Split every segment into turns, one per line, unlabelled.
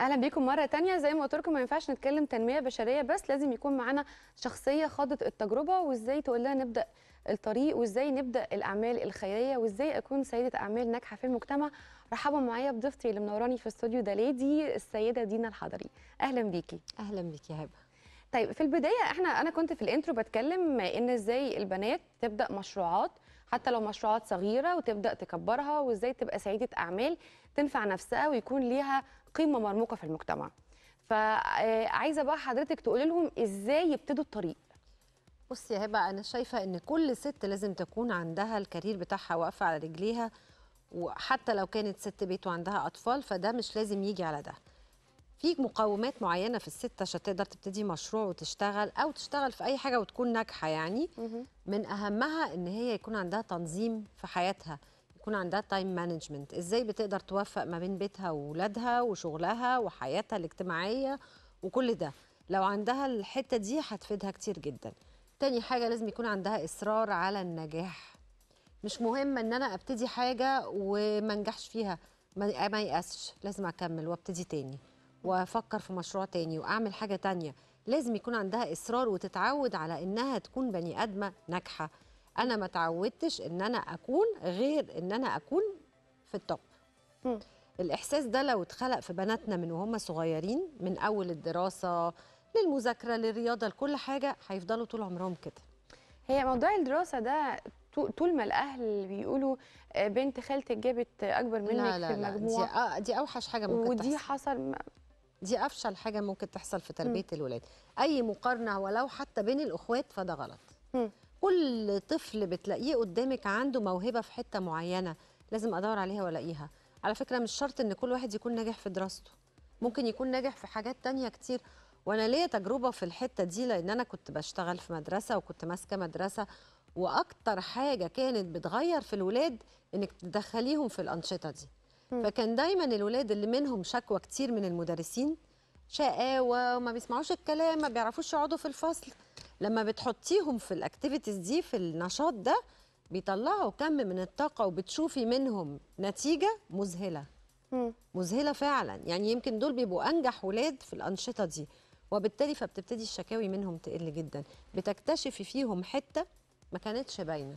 أهلا بيكم مرة تانية. زي ما قلت لكم ما ينفعش نتكلم تنمية بشرية بس لازم يكون معانا شخصية خاضت التجربة. وإزاي تقول لها نبدأ الطريق؟ وإزاي نبدأ الأعمال الخيرية؟ وإزاي أكون سيدة أعمال ناجحة في المجتمع؟ رحبا معايا بضيفتي اللي منوراني في الاستوديو ده ليدي السيدة دينا الحضري. أهلا بيكي.
أهلا بك يا هبة.
طيب في البداية إحنا أنا كنت في الإنترو بتكلم إن إزاي البنات تبدأ مشروعات حتى لو مشروعات صغيرة وتبدأ تكبرها وإزاي تبقى سيده أعمال تنفع نفسها ويكون ليها قيمة مرموقة في المجتمع. فعايزة بقى حضرتك تقولي لهم إزاي يبتدوا الطريق.
بصي يا هبة أنا شايفة إن كل ست لازم تكون عندها الكارير بتاعها واقفة على رجليها وحتى لو كانت ست بيت وعندها أطفال فده مش لازم يجي على ده. في مقومات معينة في الست عشان تقدر تبتدي مشروع وتشتغل أو تشتغل في أي حاجة وتكون ناجحة يعني. من أهمها إن هي يكون عندها تنظيم في حياتها يكون عندها time management إزاي بتقدر توفق ما بين بيتها واولادها وشغلها وحياتها الاجتماعية وكل ده. لو عندها الحتة دي هتفيدها كتير جدا. تاني حاجة لازم يكون عندها إصرار على النجاح. مش مهم إن أنا أبتدي حاجة وما أنجحش فيها ما ما يأسش لازم أكمل وأبتدي تاني. وافكر في مشروع تاني واعمل حاجة تانية. لازم يكون عندها إصرار وتتعود على إنها تكون بني آدمة ناجحة. أنا ما تعودتش إن أنا أكون غير إن أنا أكون في التوب. الإحساس ده لو اتخلق في بناتنا من وهم صغيرين من أول الدراسة للمذاكرة للرياضة لكل حاجة هيفضلوا طول عمرهم كده.
هي موضوع الدراسة ده طو- طول ما الأهل بيقولوا آه، بنت خالتك جابت أكبر منك
لا لا
في
لا
المجموع.
دي, آه دي أوحش حاجة ممكن
ودي
تحصل.
حصل
دي أفشل حاجة ممكن تحصل في تربية الولاد. أي مقارنة ولو حتى بين الأخوات فده غلط. كل طفل بتلاقيه قدامك عنده موهبة في حتة معينة لازم أدور عليها وألاقيها. على فكرة مش شرط إن كل واحد يكون ناجح في دراسته. ممكن يكون ناجح في حاجات تانية كتير. وأنا ليا تجربة في الحتة دي لأن أنا كنت بشتغل في مدرسة وكنت ماسكة مدرسة. وأكتر حاجة كانت بتغير في الولاد إنك تدخليهم في الأنشطة دي. فكان دايما الولاد اللي منهم شكوى كتير من المدرسين شقاوة وما بيسمعوش الكلام ما بيعرفوش يقعدوا في الفصل. لما بتحطيهم في الاكتيفيتيز دي في النشاط ده بيطلعوا كم من الطاقة وبتشوفي منهم نتيجة
مذهلة.
مذهلة فعلا. يعني يمكن دول بيبقوا أنجح ولاد في الأنشطة دي. وبالتالي فبتبتدي الشكاوي منهم تقل جدا. بتكتشفي فيهم حتة ما كانتش
باينة.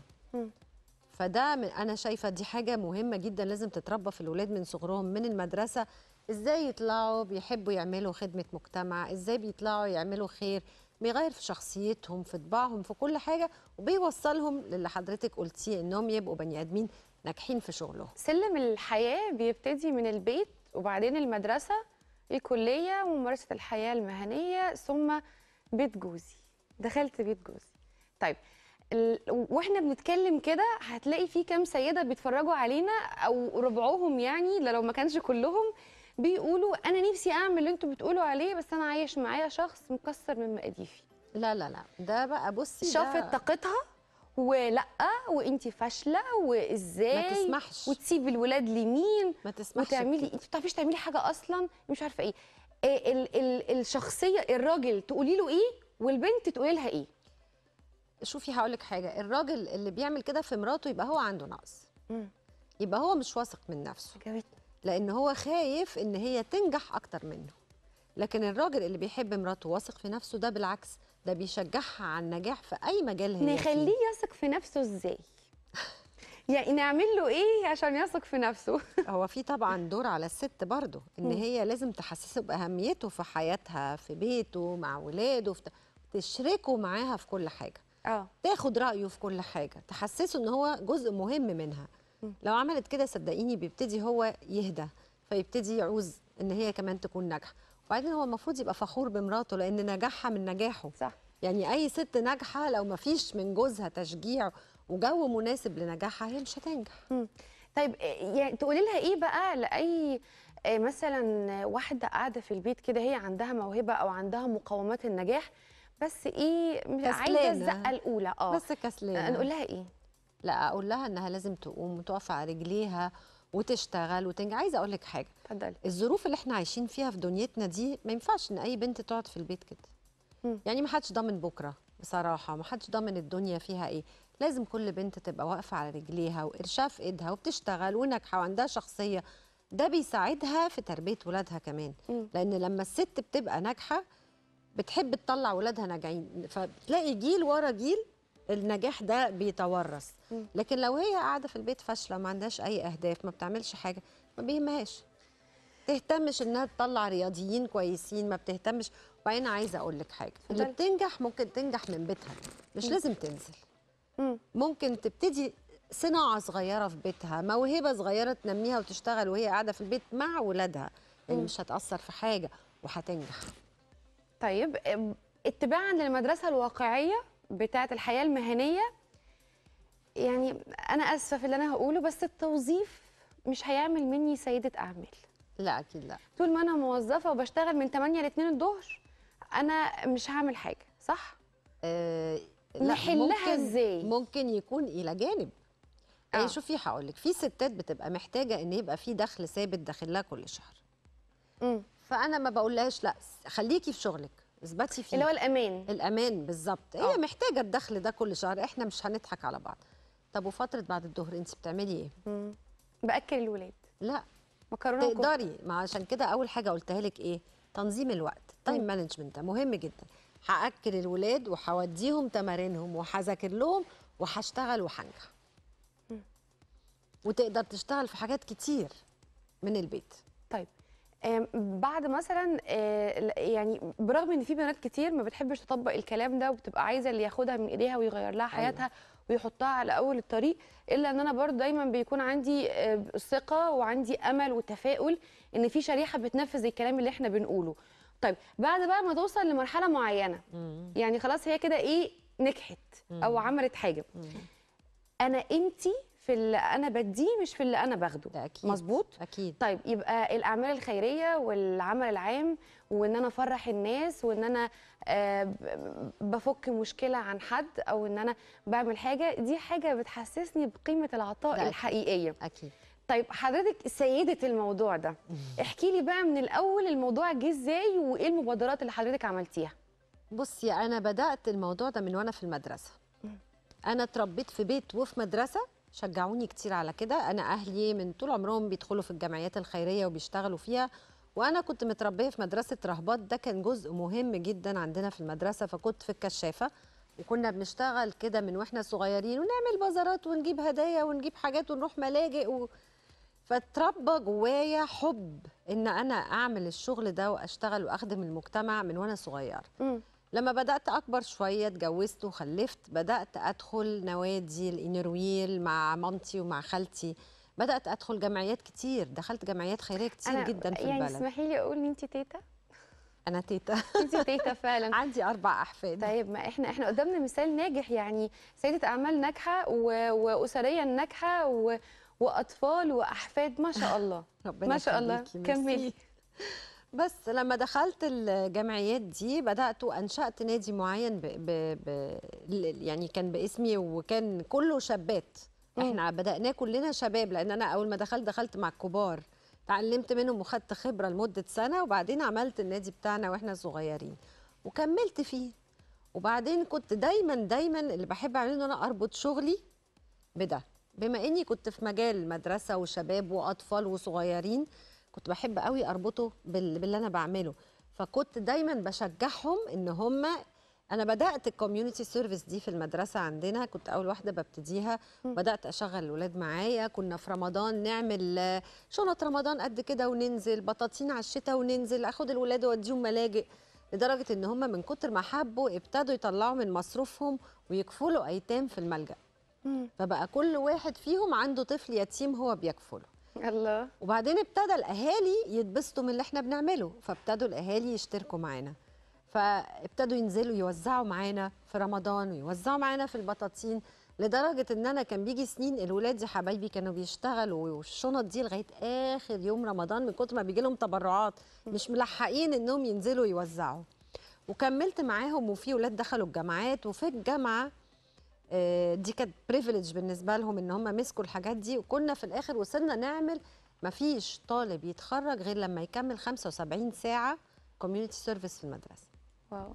فده من أنا شايفة دي حاجة مهمة جدا لازم تتربى في الولاد من صغرهم من المدرسة. إزاي يطلعوا بيحبوا يعملوا خدمة مجتمع؟ إزاي بيطلعوا يعملوا خير؟ بيغير في شخصيتهم في طباعهم في كل حاجة وبيوصلهم للي حضرتك قلتيه إنهم يبقوا بني آدمين ناجحين في شغلهم.
سلم الحياة بيبتدي من البيت وبعدين المدرسة الكلية وممارسة الحياة المهنية ثم بيت جوزي. دخلت بيت جوزي. طيب ال... وإحنا بنتكلم كده هتلاقي في كام سيدة بيتفرجوا علينا أو ربعهم يعني لو ما كانش كلهم بيقولوا أنا نفسي أعمل اللي أنتوا بتقولوا عليه بس أنا عايش معايا شخص مكسر من مقاديفي.
لا لا لا ده بقى بصي
شافت طاقتها ولأ وانت فاشلة وإزاي؟
ما تسمحش.
وتسيب الولاد لمين؟
ما تسمحش
وتعملي. انت ما بتعرفيش تعملي حاجة أصلا؟ مش عارفة إيه. إيه ال ال الشخصية الراجل تقولي له إيه والبنت تقولي لها إيه؟
شوفي هقول لك حاجة. الراجل اللي بيعمل كده في مراته يبقى هو عنده نقص. يبقى هو مش واثق من نفسه. لأن هو خايف إن هي تنجح أكتر منه. لكن الراجل اللي بيحب مراته واثق في نفسه ده بالعكس ده بيشجعها على النجاح في أي مجال هي
نخليه يثق في نفسه إزاي؟ يعني نعمل له إيه عشان يثق في نفسه؟
هو في طبعا دور على الست برضه إن هي لازم تحسسه بأهميته في حياتها في بيته مع ولاده في تشركه معاها في كل حاجة.
آه.
تاخد رأيه في كل حاجة تحسسه إن هو جزء مهم منها. لو عملت كده صدقيني بيبتدي هو يهدى فيبتدي يعوز إن هي كمان تكون ناجحة. وبعدين هو المفروض يبقى فخور بمراته لأن نجاحها من نجاحه.
صح.
يعني أي ست ناجحة لو ما فيش من جوزها تشجيع وجو مناسب لنجاحها هي مش هتنجح.
مم. طيب يعني تقولي لها إيه بقى لأي إيه مثلا واحدة قاعدة في البيت كده هي عندها موهبة أو عندها مقومات النجاح بس إيه
عايزة.
الزقة الأولى. آه.
بس كسلانة.
نقول لها إيه؟
لا أقول لها إنها لازم تقوم وتقف على رجليها وتشتغل وتنجح عايزة أقول لك حاجة.
اتفضلي.
الظروف اللي إحنا عايشين فيها في دنيتنا دي ما ينفعش إن أي بنت تقعد في البيت كده.
مم.
يعني ما حدش ضامن بكرة بصراحة ما حدش ضامن الدنيا فيها إيه. لازم كل بنت تبقى واقفة على رجليها وقرشها في إيدها وبتشتغل وناجحة وعندها شخصية. ده بيساعدها في تربية ولادها كمان.
مم.
لأن لما الست بتبقى ناجحة بتحب تطلع ولادها ناجحين فبتلاقي جيل ورا جيل النجاح ده بيتورث. لكن لو هي قاعدة في البيت فاشلة ما عندهاش أي أهداف ما بتعملش حاجة ما بيهمهاش. تهتمش إنها تطلع رياضيين كويسين ما بتهتمش. وبعدين عايزة أقول لك حاجة اللي. بتنجح ممكن تنجح من بيتها. مش لازم تنزل.
مم.
ممكن تبتدي صناعة صغيرة في بيتها موهبة صغيرة تنميها وتشتغل وهي قاعدة في البيت مع ولادها. يعني. مش هتأثر في حاجة وهتنجح.
طيب اتباعا للمدرسة الواقعية بتاعة الحياة المهنية يعني أنا آسفة في اللي أنا هقوله بس التوظيف مش هيعمل مني سيدة أعمال
لا أكيد لا
طول ما أنا موظفة وبشتغل من 8 ل 2 الظهر أنا مش هعمل حاجة صح
لا
نحلها
ممكن
إزاي؟
ممكن يكون إلى جانب
آه.
يعني شوفي هقول لك في ستات بتبقى محتاجة إن يبقى في دخل ثابت داخل لها كل شهر
مم.
فأنا ما بقولهاش لا خليكي في شغلك اثبتي فيه.
اللي هو الأمان.
الأمان بالظبط. هي محتاجة الدخل ده كل شهر إحنا مش هنضحك على بعض. طب وفترة بعد الظهر انت بتعملي إيه؟
مم. بأكل الولاد.
لا.
مكرونة.
تقدري ما عشان كده أول حاجة قلتها لك إيه؟ تنظيم الوقت ال time
مم.
management ده مهم جدا. هأكل الولاد وهوديهم تمارينهم وهذاكر لهم وهشتغل وهنجح. وتقدر تشتغل في حاجات كتير من البيت.
طيب. بعد مثلا آه، يعني برغم إن في بنات كتير ما بتحبش تطبق الكلام ده وبتبقى عايزة اللي ياخدها من إيديها ويغير لها حياتها ويحطها على أول الطريق إلا إن أنا برضه دايما بيكون عندي آه، ثقة وعندي أمل وتفاؤل إن في شريحة بتنفذ الكلام اللي إحنا بنقوله. طيب بعد بقى ما توصل لمرحلة معينة يعني خلاص هي كده إيه نجحت أو عملت حاجة. أنا قيمتي في اللي أنا بديه مش في اللي أنا باخده.
ده أكيد
مظبوط؟
أكيد.
طيب يبقى الأعمال الخيرية والعمل العام وإن أنا أفرح الناس وإن أنا آه، بفك مشكلة عن حد أو إن أنا بعمل حاجة دي حاجة بتحسسني
بقيمة
العطاء
أكيد.
الحقيقية.
أكيد.
طيب حضرتك سيدة الموضوع ده احكي لي بقى من الأول الموضوع جه إزاي وإيه المبادرات اللي حضرتك عملتيها؟
بصي أنا بدأت الموضوع ده من وأنا في المدرسة. أنا اتربيت في بيت وفي مدرسة شجعوني كتير على كده. أنا أهلي من طول عمرهم بيدخلوا في الجمعيات الخيرية وبيشتغلوا فيها وأنا كنت متربية في مدرسة رهبات. ده كان جزء مهم جدا عندنا في المدرسة فكنت في الكشافة وكنا بنشتغل كده من وإحنا صغيرين ونعمل بازارات ونجيب هدايا ونجيب حاجات ونروح ملاجئ و... فاتربى جوايا حب إن أنا أعمل الشغل ده وأشتغل وأخدم المجتمع من وأنا
صغيرة.
لما بدأت أكبر شوية اتجوزت وخلفت بدأت أدخل نوادي الإنرويل مع مامتي ومع خالتي. بدأت أدخل جمعيات كتير دخلت جمعيات خيرية كتير
أنا
جدا في
يعني
البلد.
اسمحي لي أقول إن انت تيتا؟
أنا تيتا.
انت تيتا فعلا.
عندي أربع أحفاد.
طيب ما إحنا إحنا قدامنا مثال ناجح يعني. سيدة أعمال ناجحة و... واسريا ناجحة و... وأطفال وأحفاد ما شاء الله.
ربنا
ما شاء الله. كملي.
بس لما دخلت الجمعيات دي بدأت وأنشأت نادي معين ب... ب... ب... يعني كان باسمي وكان كله شابات. إحنا بدأناه كلنا شباب لأن أنا أول ما دخلت دخلت مع الكبار. اتعلمت منهم وخدت خبرة لمدة سنة وبعدين عملت النادي بتاعنا وإحنا صغيرين. وكملت فيه. وبعدين كنت دايما دايما اللي بحب أعمله إن أنا أربط شغلي بده. بما إني كنت في مجال مدرسة وشباب وأطفال وصغيرين كنت بحب قوي اربطه بال- باللي أنا بعمله. فكنت دايما بشجعهم إن هم أنا بدأت ال community service دي في المدرسة عندنا كنت أول واحدة ببتديها بدأت أشغل الولاد معايا. كنا في رمضان نعمل شنط رمضان قد كده وننزل بطاطين على الشتاء وننزل أخد الولاد واوديهم ملاجئ. لدرجة إن هم من كتر ما حبوا ابتدوا يطلعوا من مصروفهم ويكفلوا أيتام في الملجأ.
مم.
فبقى كل واحد فيهم عنده طفل يتيم هو بيكفله.
الله.
وبعدين ابتدى الأهالي يتبسطوا من اللي إحنا بنعمله فابتدوا الأهالي يشتركوا معانا. فابتدوا ينزلوا يوزعوا معانا في رمضان ويوزعوا معانا في البطاطين لدرجة إن أنا كان بيجي سنين الولاد يا حبايبي كانوا بيشتغلوا والشنط دي لغاية آخر يوم رمضان من كتر ما بيجي لهم تبرعات مش ملحقين إنهم ينزلوا يوزعوا. وكملت معاهم وفي ولاد دخلوا الجامعات وفي الجامعة دي كانت privilege بالنسبة لهم إن هم مسكوا الحاجات دي وكنا في الآخر وصلنا نعمل ما فيش طالب يتخرج غير لما يكمل 75 ساعة community service في المدرسة.
wow.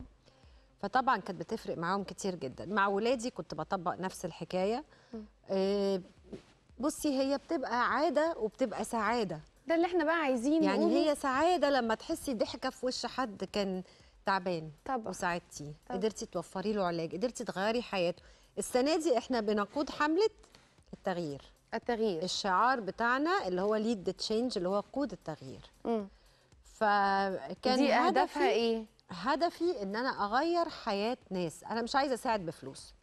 فطبعا كانت بتفرق معاهم كتير جدا. مع ولادي كنت بطبق نفس الحكاية. آه، بصي هي بتبقى عادة وبتبقى سعادة.
ده اللي إحنا بقى عايزين
يعني. هي سعادة لما تحسي ضحكة في وش حد كان تعبان
طبعا.
وساعدتيه. قدرتي توفري له علاج قدرتي تغيري حياته. السنة دي إحنا بنقود حملة التغيير.
التغيير.
الشعار بتاعنا اللي هو lead the change اللي هو قود التغيير. فكان
دي
أهدافها
إيه؟
هدفي إن أنا أغير حياة ناس. أنا مش عايزة أساعد بفلوس.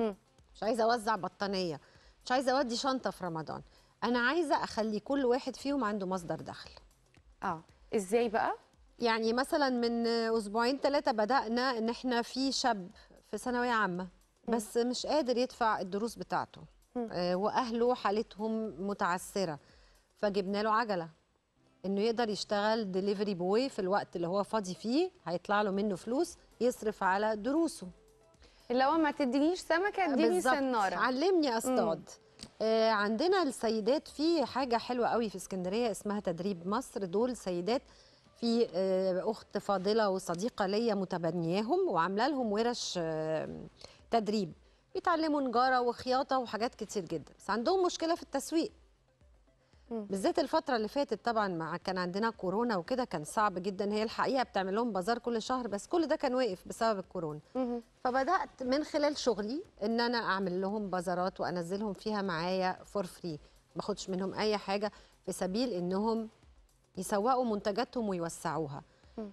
مم.
مش عايزة أوزع بطانية. مش عايزة أودي شنطة في رمضان. أنا عايزة أخلي كل واحد فيهم عنده مصدر دخل.
آه. إزاي بقى؟
يعني مثلا من أسبوعين ثلاثة بدأنا إن إحنا في شاب في ثانوية عامة. بس مش قادر يدفع الدروس بتاعته. آه، وأهله حالتهم متعثره فجبنا له عجلة. إنه يقدر يشتغل delivery boy في الوقت اللي هو فاضي فيه هيطلع له منه فلوس يصرف على دروسه.
اللي هو ما تدينيش سمكة اديني
بالظبط.
سنارة.
علمني أصطاد. آه عندنا السيدات في حاجة حلوة قوي في اسكندرية اسمها تدريب مصر. دول سيدات في آه أخت فاضلة وصديقة ليا متبنياهم وعاملة لهم ورش آه تدريب بيتعلموا نجارة وخياطة وحاجات كتير جدا بس عندهم مشكلة في التسويق. بالذات الفترة اللي فاتت طبعا مع كان عندنا كورونا وكده كان صعب جدا هي الحقيقة بتعمل لهم بازار كل شهر بس كل ده كان واقف بسبب الكورونا. فبدأت من خلال شغلي إن أنا أعمل لهم بازارات وأنزلهم فيها معايا for free ما باخدش منهم أي حاجة في سبيل إنهم يسوقوا منتجاتهم ويوسعوها.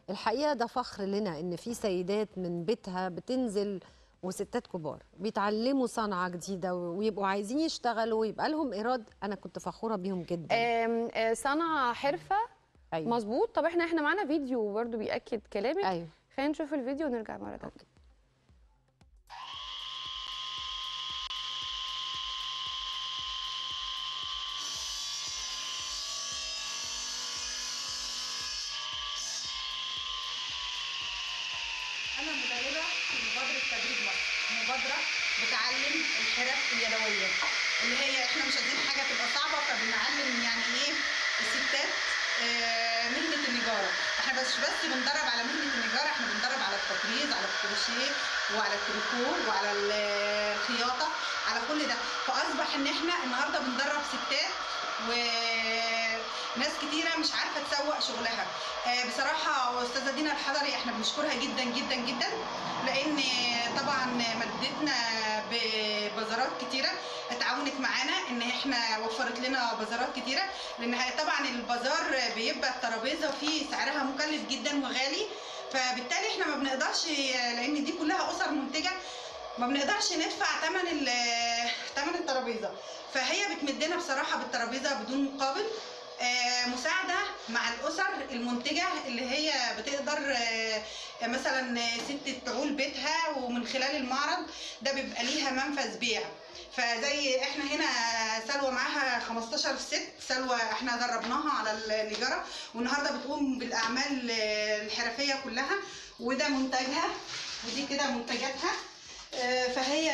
الحقيقة ده فخر لنا إن في سيدات من بيتها بتنزل وستات كبار بيتعلموا صنعة جديدة ويبقوا عايزين يشتغلوا ويبقى لهم إيراد. أنا كنت فخورة بيهم جدا.
آه، صنعة حرفة.
أيوه.
مظبوط. طب إحنا إحنا معانا فيديو برضو بيأكد كلامك.
أيوه.
خلينا نشوف الفيديو ونرجع مرة تانية.
الحرف اليدوية اللي هي إحنا مش عايزين حاجة تبقى صعبة فبنعلم يعني إيه الستات آه، مهنة النجارة، إحنا بس بس بندرب على مهنة النجارة، إحنا بندرب على التطريز، على الكروشيه وعلى التريكو وعلى الخياطة، على كل ده، فأصبح إن إحنا النهاردة بندرب ستات وناس كتيرة مش عارفة تسوق شغلها. آه، بصراحة أستاذة دينا الحضري إحنا بنشكرها جدا جدا جدا لأن طبعا مدتنا ببازارات كتيرة اتعاونت معانا إن إحنا وفرت لنا بازارات كتيرة لأن طبعا البازار بيبقى الترابيزة فيه سعرها مكلف جدا وغالي. فبالتالي إحنا ما بنقدرش لأن دي كلها أسر منتجة ما بنقدرش ندفع ثمن ثمن الترابيزة. فهي بتمدنا بصراحة بالترابيزة بدون مقابل. آه، مساعدة مع الأسر المنتجة اللي هي بتقدر آه، مثلا ست تعول بيتها ومن خلال المعرض ده بيبقى ليها منفذ بيع. فزي إحنا هنا سلوى معاها 15 ست سلوى إحنا دربناها على النجارة والنهاردة بتقوم بالأعمال آه، الحرفية كلها وده منتجها ودي كده منتجاتها. آه، فهي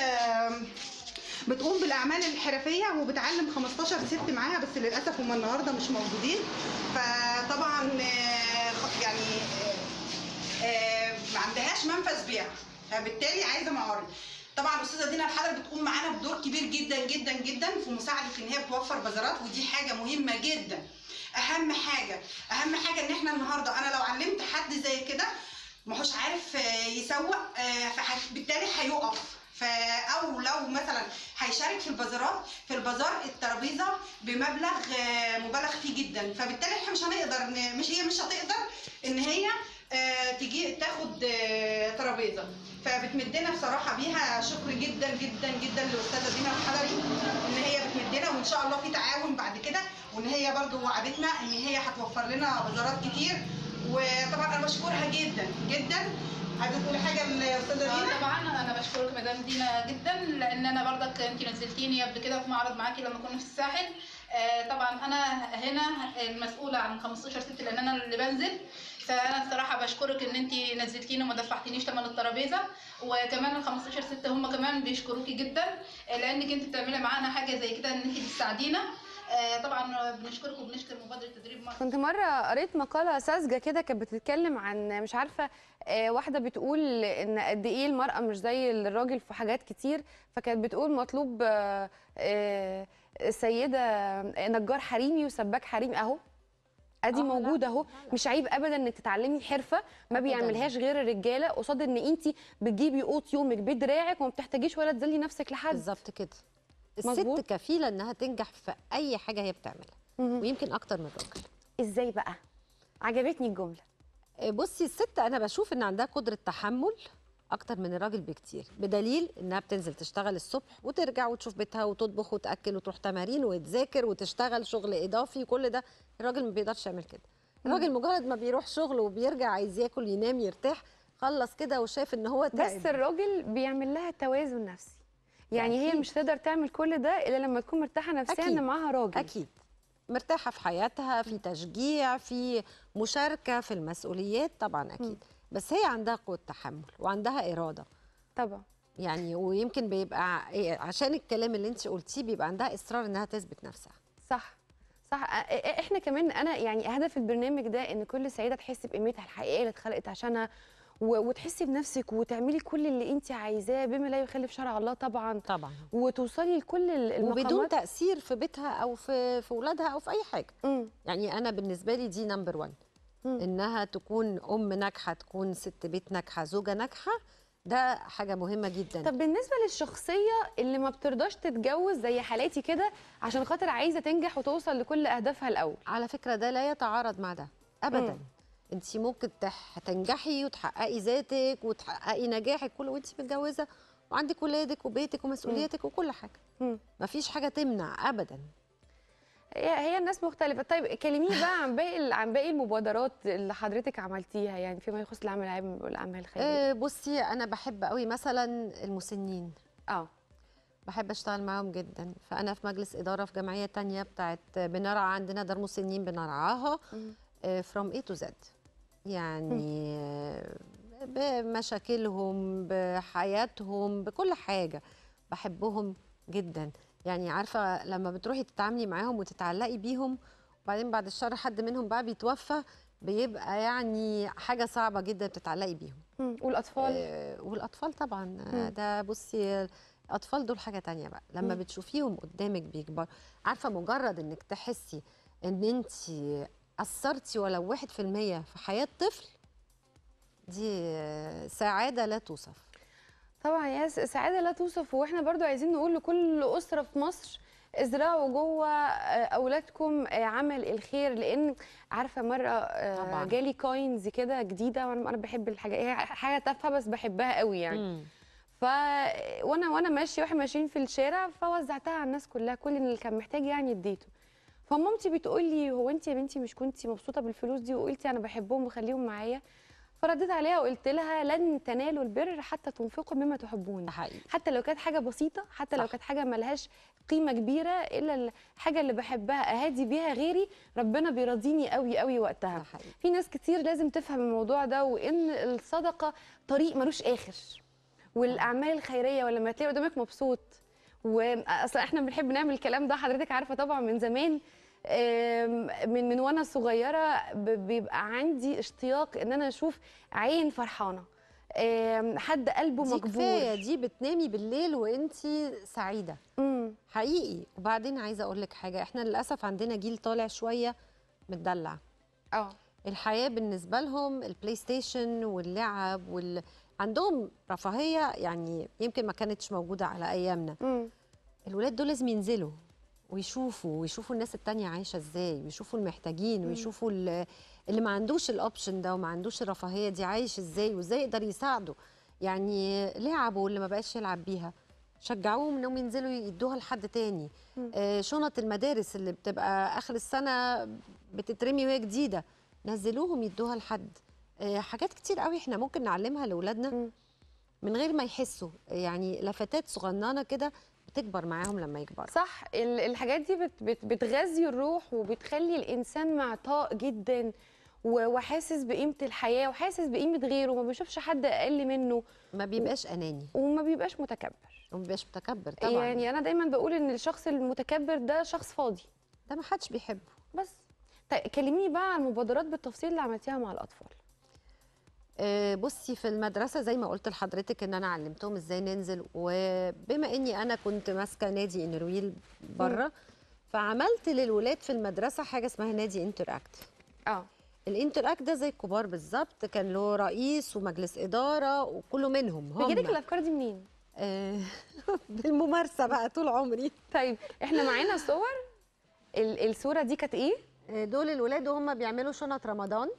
بتقوم بالأعمال الحرفية وبتعلم 15 ست معاها بس للأسف هم النهارده مش موجودين. فطبعا آه، يعني آه، آه، ما عندهاش منفذ بيع فبالتالي عايزة معارض. طبعا الأستاذة دينا الحضر بتقوم معانا بدور كبير جدا جدا جدا في مساعدة إن هي بتوفر بازارات ودي حاجة مهمة جدا. أهم حاجة أهم حاجة إن إحنا النهارده أنا لو علمت حد زي كده ما هوش عارف يسوق آه، فح- بالتالي هيقف. أو لو مثلا هيشارك في البازارات في البازار الترابيزة بمبلغ آه، مبالغ فيه جدا. فبالتالي إحنا مش هنقدر مش هي مش هتقدر إن هي آه، تجي تاخد آه، ترابيزة. فبتمدنا بصراحة بيها شكر جدا جدا جدا لاستاذه دينا الحضري إن هي بتمدنا وإن شاء الله في تعاون بعد كده وإن هي برضو وعدتنا إن هي هتوفر لنا بازارات كتير. وطبعا أنا بشكرها جدا جدا. تقولي حاجة للأستاذة
آه،
دينا
طبعا. أنا بشكرك مدام دينا جدا لأن أنا برضك انت نزلتيني قبل كده في معرض معاكي لما كنا في الساحل. آه، طبعا أنا هنا المسؤولة عن 15 ست لأن أنا اللي بنزل. فأنا الصراحه بشكرك إن انت نزلتيني وما دفعتنيش ثمن الترابيزة. وكمان ال 15 ست هم كمان بيشكروكي جدا لأنك انت بتعملي معانا حاجة زي كده إن انت بتساعدينا. طبعا بنشكرك وبنشكر مبادرة تدريب مصر.
كنت مرة قريت مقالة ساذجة كده كانت بتتكلم عن مش عارفة آه، واحدة بتقول إن قد إيه المرأة مش زي الراجل في حاجات كتير. فكانت بتقول مطلوب آه، آه، سيدة نجار حريمي وسباك حريمي. أهو أدي
آه، لا،
موجوده
أهو.
مش عيب ابدا إنك تتعلمي حرفة ما. بيعملهاش غير الرجالة. قصاد إن انت بتجيبي قوت يومك بدراعك وما بتحتاجيش ولا تذلي نفسك لحد.
بالظبط كده. الست كفيلة إنها تنجح في أي حاجة هي بتعملها. ويمكن أكتر من الراجل.
إزاي بقى؟ عجبتني الجملة.
آه، بصي الست أنا بشوف إن عندها قدرة تحمل أكتر من الراجل بكتير بدليل إنها بتنزل تشتغل الصبح وترجع وتشوف بيتها وتطبخ وتأكل وتروح تمارين وتذاكر وتشتغل شغل إضافي كل ده. الراجل ما بيقدرش يعمل كده. الراجل مجرد ما بيروح شغل وبيرجع عايز ياكل ينام يرتاح خلص كده وشايف إن هو تعب.
بس الراجل بيعمل لها توازن نفسي. يعني هي
أكيد.
مش تقدر تعمل كل ده إلا لما تكون مرتاحة نفسيا. ان معاها راجل.
أكيد. مرتاحة في حياتها في تشجيع في مشاركة في المسؤوليات طبعا أكيد. بس هي عندها قوة تحمل وعندها إرادة.
طبعا.
يعني ويمكن بيبقى إيه، عشان الكلام اللي أنت قلتيه بيبقى عندها إصرار إنها تثبت نفسها.
صح. صح. إحنا كمان أنا يعني هدف البرنامج ده إن كل سيده تحس بقيمتها الحقيقية اللي اتخلقت عشانها. وتحسي بنفسك وتعملي كل اللي انت عايزاه بما لا يخالف شرع الله طبعا.
طبعا.
وتوصلي لكل ال- المقامات.
وبدون تأثير في بيتها أو في في اولادها أو في أي حاجة.
مم.
يعني أنا بالنسبة لي دي نمبر 1
مم.
إنها تكون أم ناجحة تكون ست بيت ناجحة زوجة ناجحة ده حاجة مهمة جدا.
طب بالنسبة للشخصية اللي ما بترضاش تتجوز زي حالاتي كده عشان خاطر عايزة تنجح وتوصل لكل أهدافها الأول.
على فكرة ده لا يتعارض مع ده ابدا.
مم.
انت ممكن تنجحي وتحققي ذاتك وتحققي نجاحك كله وانت متجوزة وعندك ولادك وبيتك ومسؤولياتك وكل حاجة.
مم.
مفيش حاجة تمنع ابدا.
هي هي الناس مختلفة، طيب كلميني بقى عن باقي عن باقي المبادرات اللي حضرتك عملتيها يعني فيما يخص العمل العام والأعمال الخيرية.
آه، بصي أنا بحب قوي مثلا المسنين.
آه.
بحب أشتغل معاهم جدا. فأنا في مجلس إدارة في جمعية تانية بتاعت بنرعى عندنا دار مسنين بنرعاها. from A to Z يعني بمشاكلهم بحياتهم بكل حاجة بحبهم جدا يعني عارفة لما بتروحي تتعاملي معاهم وتتعلقي بيهم وبعدين بعد الشر حد منهم بقى بيتوفى بيبقى يعني حاجة صعبة جدا بتتعلقي بيهم
مم. والأطفال
آه، والأطفال طبعا آه،
مم.
ده بصي الأطفال دول حاجة تانية بقى لما
مم.
بتشوفيهم قدامك بيكبر عارفة مجرد إنك تحسي إن انت اثرتي ولو واحد في المية في حياة طفل دي سعادة لا توصف.
طبعا يا س- سعادة لا توصف. وإحنا برضو عايزين نقول لكل أسرة في مصر ازرعوا جوه آه، أولادكم آه، عمل الخير. لأن عارفة مرة آه،
طبعاً.
جالي كوينز كده جديدة وأنا أنا بحب الحاجة هي حاجة تافهة بس بحبها قوي يعني.
مم.
ف وأنا وأنا ماشية وإحنا ماشيين في الشارع فوزعتها على الناس كلها. كل اللي كان محتاج يعني اديته. فمامتي بتقول لي هو انت يا بنتي مش كنتي مبسوطة بالفلوس دي وقلتي أنا بحبهم وخليهم معايا؟ فرديت عليها وقلت لها لن تنالوا البر حتى تنفقوا مما تحبون.
حقيقي.
حتى لو كانت حاجة بسيطة حتى لو
صح.
كانت حاجة ملهاش قيمة كبيرة إلا الحاجة اللي بحبها أهادي بيها غيري ربنا بيرضيني قوي قوي وقتها.
حقيقي.
في ناس كتير لازم تفهم الموضوع ده وإن الصدقة طريق ملوش آخر. والأعمال الخيرية ولما تلاقي قدامك مبسوط واصلا إحنا بنحب نعمل الكلام ده حضرتك عارفة طبعا من زمان من من وأنا صغيرة بيبقى عندي اشتياق إن أنا أشوف عين فرحانة حد قلبه
دي
مجبور
كفايه دي بتنامي بالليل وانت سعيدة.
مم.
حقيقي. وبعدين عايزة أقول لك حاجة إحنا للأسف عندنا جيل طالع شوية متدلع.
آه.
الحياة بالنسبة لهم البلاي ستيشن واللعب وال... عندهم رفاهية يعني يمكن ما كانتش موجودة على أيامنا.
مم.
الولاد دول لازم ينزلوا ويشوفوا ويشوفوا الناس التانية عايشة إزاي ويشوفوا المحتاجين ويشوفوا ال- اللي ما عندوش الاوبشن ده وما عندوش الرفاهية دي عايش إزاي وإزاي يقدر يساعده. يعني لعبوا اللي ما بقاش يلعب بيها. شجعوهم إنهم ينزلوا يدوها لحد تاني. آه شنط المدارس اللي بتبقى آخر السنة بتترمي وهي جديدة. نزلوهم يدوها لحد. حاجات كتير قوي إحنا ممكن نعلمها لاولادنا. من غير ما يحسوا. يعني لفتات صغننة كده بتكبر معاهم لما يكبروا.
صح ال- الحاجات دي بت بت بتغذي الروح وبتخلي الإنسان معطاء جدا وحاسس بقيمة الحياة وحاسس بقيمة غيره وما بيشوفش حد أقل منه
ما بيبقاش أناني.
وما بيبقاش متكبر.
وما بيبقاش متكبر طبعا.
يعني أنا دايما بقول إن الشخص المتكبر ده شخص فاضي.
ده ما حدش بيحبه.
بس. طيب كلميني بقى عن المبادرات بالتفصيل اللي عملتيها مع الأطفال.
آه، بصي في المدرسة زي ما قلت لحضرتك إن أنا علمتهم إزاي ننزل وبما إني أنا كنت ماسكة نادي إنرويل بره فعملت للولاد في المدرسة حاجة اسمها نادي Interact
آه.
ال Interact ده زي الكبار بالظبط كان له رئيس ومجلس إدارة وكله منهم هم.
بيجيلك الأفكار دي منين؟
آه، بالممارسة بقى طول عمري.
طيب إحنا معانا صور؟ ال- الصورة دي كانت إيه؟
آه، دول الولاد وهم بيعملوا شنط رمضان.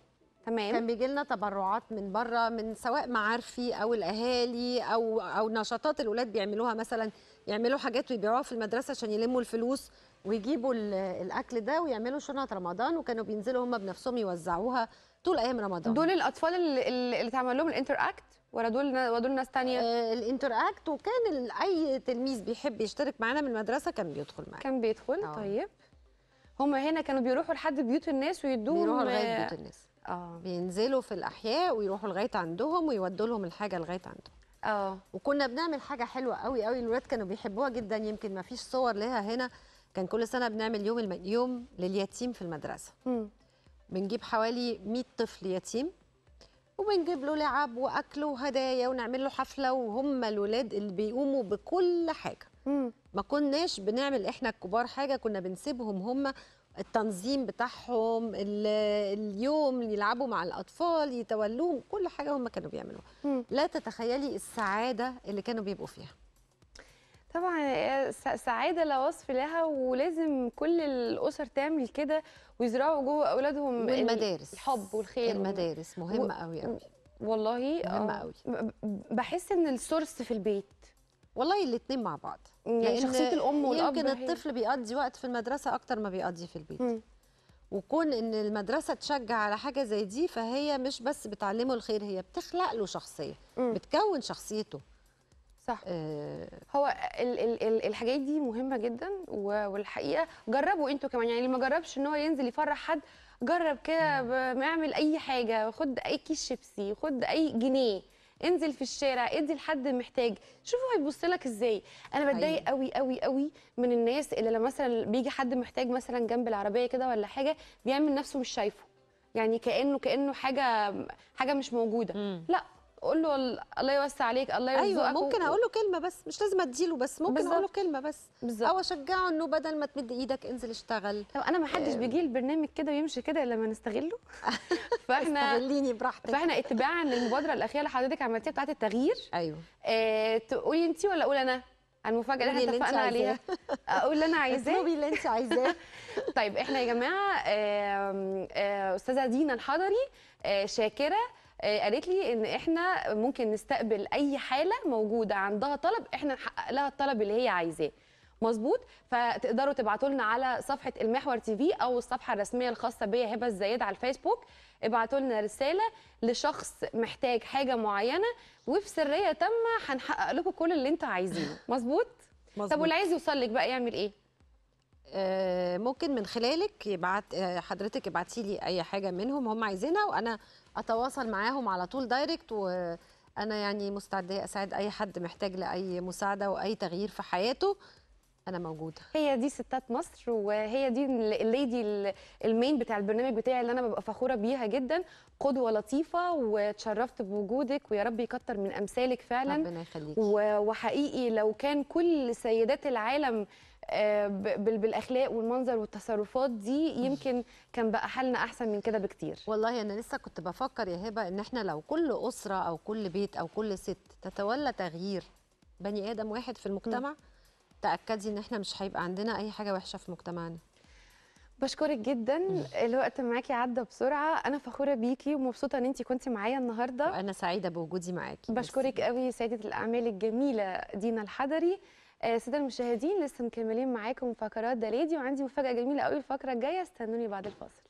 كان
تمام
بيجي لنا تبرعات من بره من سواء معارفي أو الأهالي أو أو نشاطات الولاد بيعملوها مثلا يعملوا حاجات ويبيعوها في المدرسة عشان يلموا الفلوس ويجيبوا ال- الأكل ده ويعملوا شنط رمضان وكانوا بينزلوا هم بنفسهم يوزعوها طول أيام رمضان.
دول الأطفال اللي, اللي اتعمل لهم ال Interact ولا دول ولا دول ناس تانية؟
آه، ال Interact وكان أي تلميذ بيحب يشترك معانا من المدرسة كان بيدخل معانا.
كان بيدخل
آه.
طيب. هم هنا كانوا بيروحوا لحد بيوت الناس ويدوهم
بيروحوا لغاية بيوت الناس.
آه.
بينزلوا في الأحياء ويروحوا لغاية عندهم ويودوا لهم الحاجة لغاية عندهم.
آه.
وكنا بنعمل حاجة حلوة قوي قوي الولاد كانوا بيحبوها جدا يمكن ما فيش صور لها هنا. كان كل سنة بنعمل يوم الم... يوم لليتيم في المدرسة.
مم.
بنجيب حوالي 100 طفل يتيم وبنجيب له لعب وأكل وهدايا ونعمل له حفلة وهم الولاد اللي بيقوموا بكل حاجة.
مم.
ما كناش بنعمل إحنا الكبار حاجة كنا بنسيبهم هم التنظيم بتاعهم ال- اليوم اللي يلعبوا مع الأطفال يتولوهم كل حاجة هم كانوا بيعملوها. لا تتخيلي السعادة اللي كانوا بيبقوا فيها.
طبعا آه، سعادة لا وصف لها ولازم كل الأسر تعمل كده ويزرعوا جوه أولادهم ال-
والمدارس.
الحب والخير
المدارس مهمة قوي قوي
والله
مهمة
آه،
قوي.
ب- بحس إن السورس في البيت.
والله الاثنين مع بعض.
يعني شخصية الأم والأب
يمكن الطفل بيقضي وقت في المدرسة أكتر ما بيقضي في البيت.
مم.
وكون إن المدرسة تشجع على حاجة زي دي فهي مش بس بتعلمه الخير هي بتخلق له شخصية
مم.
بتكون شخصيته.
صح.
آه
هو ال ال ال الحاجات دي مهمة جدا والحقيقة جربوا أنتوا كمان. يعني اللي ما جربش إن هو ينزل يفرح حد جرب كده اعمل أي حاجة خد أي كيس شيبسي خد أي جنيه. انزل في الشارع ادي لحد محتاج شوفوا هيبص لك إزاي أنا بتضايق. قوي قوي قوي من الناس اللي لما مثلا بيجي حد محتاج مثلا جنب العربية كده ولا حاجة بيعمل نفسه مش شايفه يعني كأنه كأنه حاجة حاجة مش موجودة
مم.
لا قول له ال- الله يوسع عليك الله يرزقك
أيوه ممكن أقول له كلمة بس مش لازم أديله بس ممكن أقول له. كلمة بس.
بالظبط.
أو أشجعه إنه بدل ما تمد إيدك انزل اشتغل.
طب أنا ما حدش
آم.
بيجي البرنامج كده ويمشي كده إلا لما نستغله. فإحنا
استغليني براحتك.
فإحنا اتباعا للمبادرة الأخيرة اللي حضرتك عملتيها بتاعه التغيير.
أيوه.
آه تقولي انت ولا أقول أنا؟ المفاجأة اللي
إحنا
اتفقنا عليها. أقول اللي أنا عايزاه.
اطلبي اللي انت عايزاه.
طيب إحنا يا جماعة آه، أستاذة دينا الحضري آه، شاكرة آه، قالت لي إن إحنا ممكن نستقبل أي حالة موجودة عندها طلب إحنا نحقق لها الطلب اللي هي عايزاه. مظبوط؟ فتقدروا تبعتوا لنا على صفحة المحور تي في أو الصفحة الرسمية الخاصة بيا هبة الزايد على الفيسبوك. ابعتوا لنا رسالة لشخص محتاج حاجة معينة وفي سرية تامة هنحقق لكم كل اللي أنتوا عايزينه. مظبوط؟ طب. واللي عايز يوصل لك بقى يعمل إيه؟
آه، ممكن من خلالك يبعت آه، حضرتك ابعتي لي أي حاجة منهم هم عايزينها وأنا أتواصل معاهم على طول direct وأنا يعني مستعدة أساعد أي حد محتاج لأي مساعدة وأي تغيير في حياته أنا موجودة.
هي دي ستات مصر وهي دي ال- ال lady ال- المين بتاع البرنامج بتاعي اللي أنا ببقى فخورة بيها جدا. قدوة لطيفة واتشرفت بوجودك ويا رب يكتر من أمثالك فعلا.
ربنا يخليكي.
وحقيقي لو كان كل سيدات العالم آه، بالأخلاق والمنظر والتصرفات دي يمكن كان بقى حالنا أحسن من كده بكتير.
والله أنا لسه كنت بفكر يا هبة إن إحنا لو كل أسرة أو كل بيت أو كل ست تتولى تغيير بني آدم واحد في المجتمع تأكدي إن إحنا مش هيبقى عندنا أي حاجة وحشة في مجتمعنا.
بشكرك جدا. الوقت معاكي عدى بسرعة. أنا فخورة بيكي ومبسوطة إن انت كنتي معايا النهارده.
وأنا سعيدة بوجودي معاكي.
بشكرك قوي سيدة الأعمال الجميلة دينا الحضري. آه، سادة المشاهدين لسه مكملين معاكم فقرات دليدي وعندي مفاجأة جميلة قوي الفقرة الجاية. استنوني بعد الفاصل.